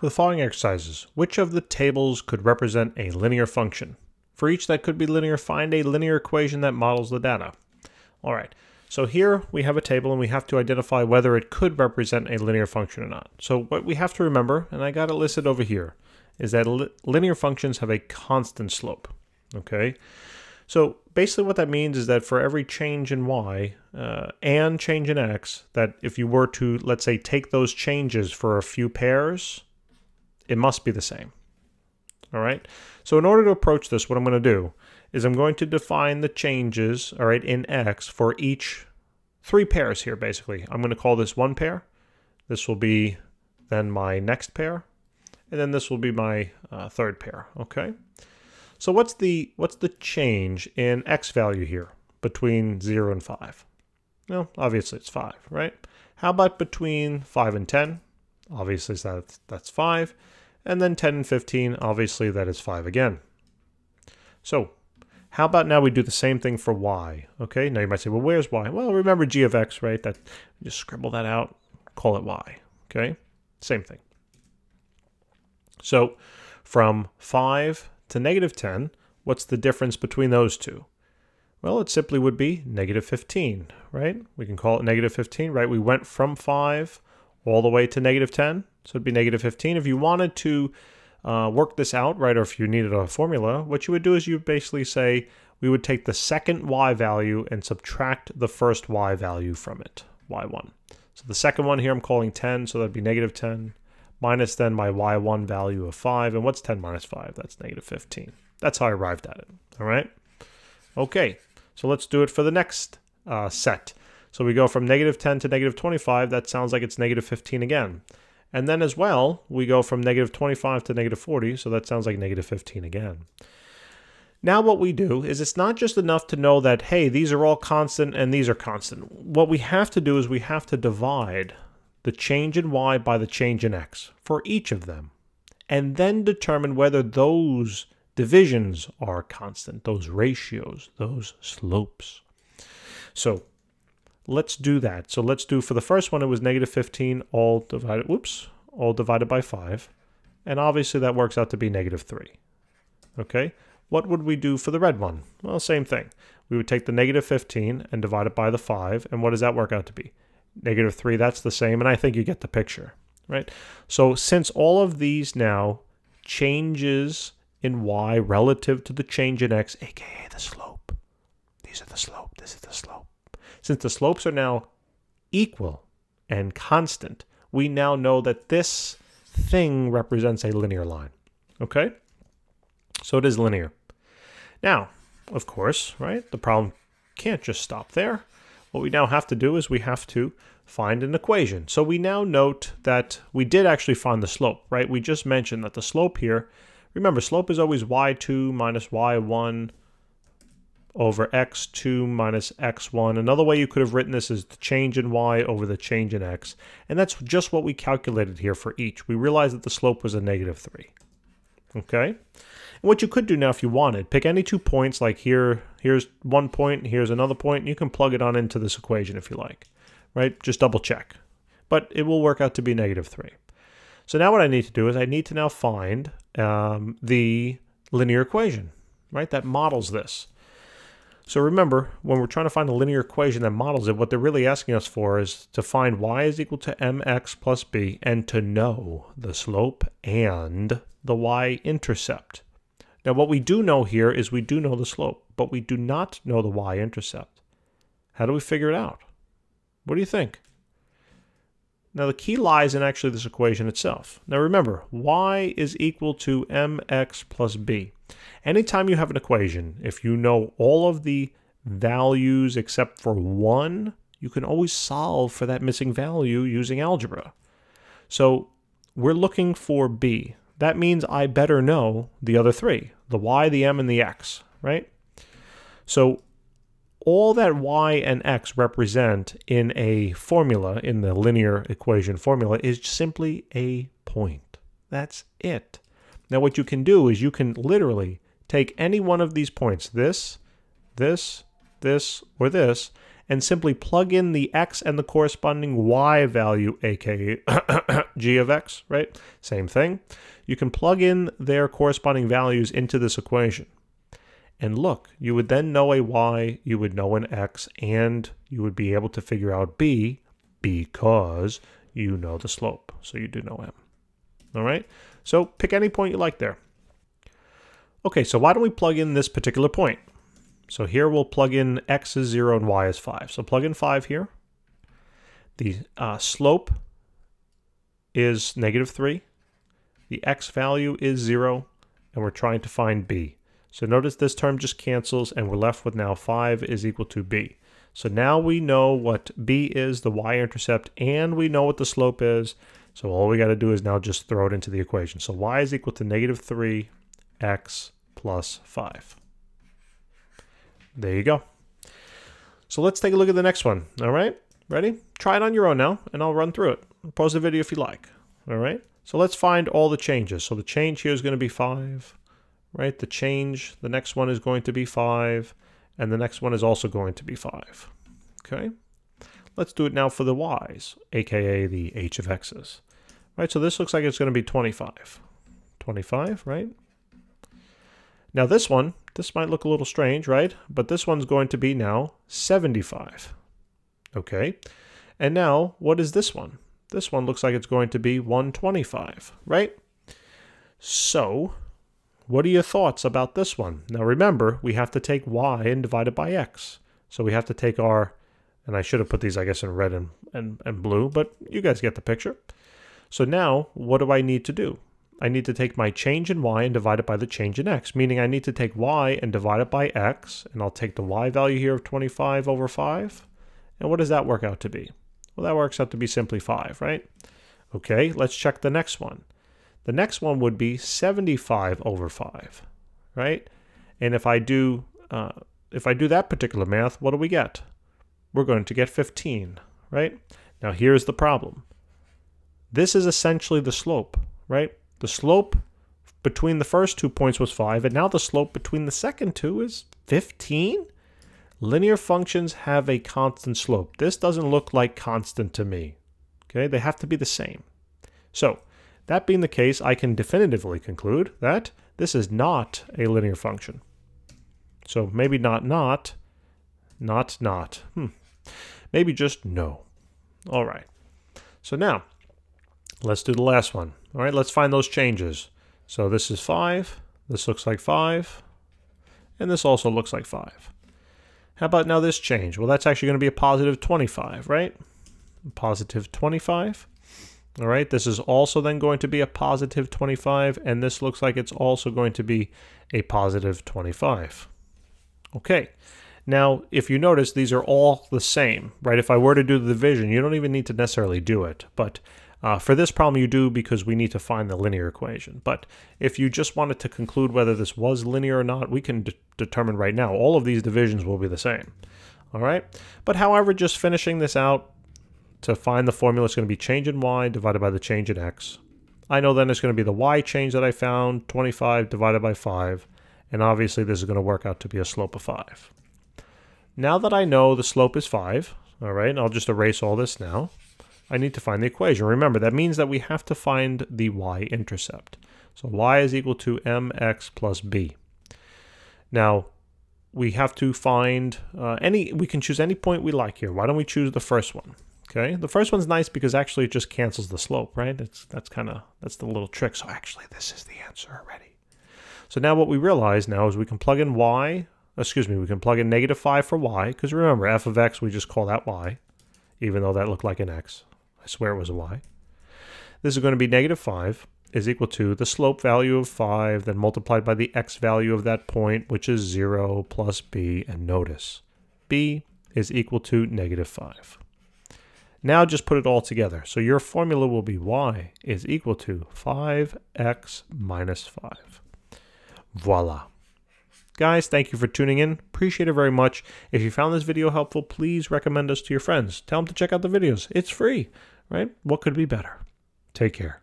For the following exercises, which of the tables could represent a linear function? For each that could be linear, find a linear equation that models the data. All right, so here we have a table and we have to identify whether it could represent a linear function or not. So what we have to remember, and I got it listed over here, is that li linear functions have a constant slope, okay? So basically what that means is that for every change in y uh, and change in x, that if you were to, let's say, take those changes for a few pairs, it must be the same. All right. So in order to approach this, what I'm going to do is I'm going to define the changes, all right, in X for each three pairs here, basically. I'm going to call this one pair. This will be then my next pair. And then this will be my uh, third pair, okay? So what's the what's the change in X value here between 0 and 5? Well, obviously it's 5, right? How about between 5 and 10? Obviously that's, that's 5 and then 10 and 15, obviously that is 5 again. So how about now we do the same thing for y? Okay, now you might say, well, where's y? Well, remember g of x, right? That Just scribble that out, call it y, okay? Same thing. So from 5 to negative 10, what's the difference between those two? Well, it simply would be negative 15, right? We can call it negative 15, right? We went from 5 all the way to negative 10. So it'd be negative 15. If you wanted to uh, work this out, right, or if you needed a formula, what you would do is you basically say we would take the second y value and subtract the first y value from it, y1. So the second one here I'm calling 10, so that'd be negative 10, minus then my y1 value of 5. And what's 10 minus 5? That's negative 15. That's how I arrived at it, all right? Okay, so let's do it for the next uh, set. So we go from negative 10 to negative 25. That sounds like it's negative 15 again. And then as well, we go from negative 25 to negative 40. So that sounds like negative 15 again. Now what we do is it's not just enough to know that, hey, these are all constant and these are constant. What we have to do is we have to divide the change in y by the change in x for each of them. And then determine whether those divisions are constant, those ratios, those slopes. So let's do that. So let's do, for the first one, it was negative 15 all divided, whoops, all divided by 5. And obviously that works out to be negative 3. Okay, what would we do for the red one? Well, same thing. We would take the negative 15 and divide it by the 5. And what does that work out to be? Negative 3, that's the same. And I think you get the picture, right? So since all of these now changes in y relative to the change in x, aka the slope. These are the slope, this is the slope. Since the slopes are now equal and constant, we now know that this thing represents a linear line. Okay? So it is linear. Now, of course, right, the problem can't just stop there. What we now have to do is we have to find an equation. So we now note that we did actually find the slope, right? We just mentioned that the slope here, remember, slope is always y2 minus y1 over x2 minus x1. Another way you could have written this is the change in y over the change in x. And that's just what we calculated here for each. We realized that the slope was a negative 3. Okay? And what you could do now if you wanted, pick any two points, like here, here's one point, here's another point, and you can plug it on into this equation if you like. Right? Just double check. But it will work out to be negative 3. So now what I need to do is I need to now find um, the linear equation, right, that models this. So remember, when we're trying to find a linear equation that models it, what they're really asking us for is to find y is equal to mx plus b and to know the slope and the y-intercept. Now what we do know here is we do know the slope, but we do not know the y-intercept. How do we figure it out? What do you think? Now the key lies in actually this equation itself. Now remember, y is equal to mx plus b. Anytime you have an equation, if you know all of the values except for one, you can always solve for that missing value using algebra. So we're looking for b. That means I better know the other three, the y, the m, and the x, right? So all that y and x represent in a formula, in the linear equation formula, is simply a point. That's it. Now what you can do is you can literally take any one of these points, this, this, this, or this, and simply plug in the x and the corresponding y value, aka g of x, right? Same thing. You can plug in their corresponding values into this equation. And look, you would then know a y, you would know an x, and you would be able to figure out b because you know the slope. So you do know m. All right? So pick any point you like there. Okay, so why don't we plug in this particular point? So here we'll plug in x is 0 and y is 5. So plug in 5 here. The uh, slope is negative 3. The x value is 0, and we're trying to find b. So notice this term just cancels, and we're left with now 5 is equal to b. So now we know what b is, the y-intercept, and we know what the slope is. So all we got to do is now just throw it into the equation. So y is equal to negative 3x plus 5. There you go. So let's take a look at the next one. All right, ready? Try it on your own now, and I'll run through it. Pause the video if you like. All right. So let's find all the changes. So the change here is going to be 5, right? The change, the next one is going to be 5, and the next one is also going to be 5. Okay. Let's do it now for the y's, aka the h of x's. Right, so this looks like it's going to be 25. 25, right? Now this one, this might look a little strange, right? But this one's going to be now 75. Okay. And now, what is this one? This one looks like it's going to be 125, right? So, what are your thoughts about this one? Now remember, we have to take y and divide it by x. So we have to take our, and I should have put these, I guess, in red and, and, and blue, but you guys get the picture. So now, what do I need to do? I need to take my change in y and divide it by the change in x, meaning I need to take y and divide it by x, and I'll take the y value here of 25 over 5. And what does that work out to be? Well, that works out to be simply 5, right? Okay, let's check the next one. The next one would be 75 over 5, right? And if I do uh, if I do that particular math, what do we get? We're going to get 15, right? Now here's the problem. This is essentially the slope, right? The slope between the first two points was 5, and now the slope between the second two is 15? Linear functions have a constant slope. This doesn't look like constant to me. Okay, they have to be the same. So, that being the case, I can definitively conclude that this is not a linear function. So maybe not not, not not. Hmm. Maybe just no. All right. So now, let's do the last one. All right, let's find those changes. So this is 5, this looks like 5, and this also looks like 5. How about now this change? Well, that's actually going to be a positive 25, right? Positive 25. All right, this is also then going to be a positive 25, and this looks like it's also going to be a positive 25. Okay, now if you notice, these are all the same, right? If I were to do the division, you don't even need to necessarily do it, but uh, for this problem, you do because we need to find the linear equation. But if you just wanted to conclude whether this was linear or not, we can de determine right now. All of these divisions will be the same. All right. But however, just finishing this out to find the formula, it's going to be change in y divided by the change in x. I know then it's going to be the y change that I found, 25 divided by 5. And obviously, this is going to work out to be a slope of 5. Now that I know the slope is 5, all right, I'll just erase all this now. I need to find the equation. Remember, that means that we have to find the y-intercept. So y is equal to mx plus b. Now, we have to find uh, any, we can choose any point we like here. Why don't we choose the first one? Okay, the first one's nice because actually it just cancels the slope, right? It's That's kind of, that's the little trick. So actually this is the answer already. So now what we realize now is we can plug in y, excuse me, we can plug in negative 5 for y, because remember, f of x, we just call that y, even though that looked like an x. I swear it was a y. This is going to be negative 5 is equal to the slope value of 5, then multiplied by the x value of that point, which is 0 plus b, and notice, b is equal to negative 5. Now just put it all together. So your formula will be y is equal to 5x minus 5. Voila. Guys, thank you for tuning in. Appreciate it very much. If you found this video helpful, please recommend us to your friends. Tell them to check out the videos. It's free, right? What could be better? Take care.